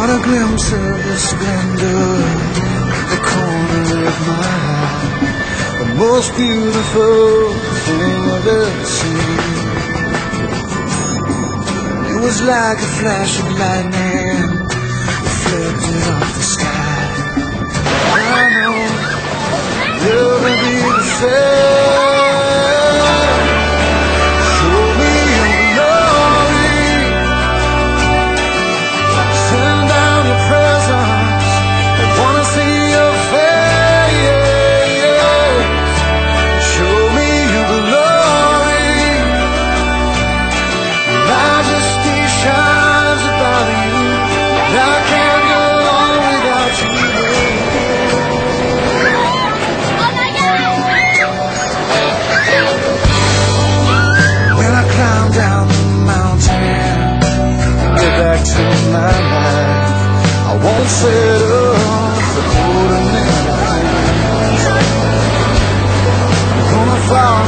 Caught a glimpse of the splendor the corner of my eye. The most beautiful thing I've ever seen. It was like a flash of lightning reflected off the sky. flower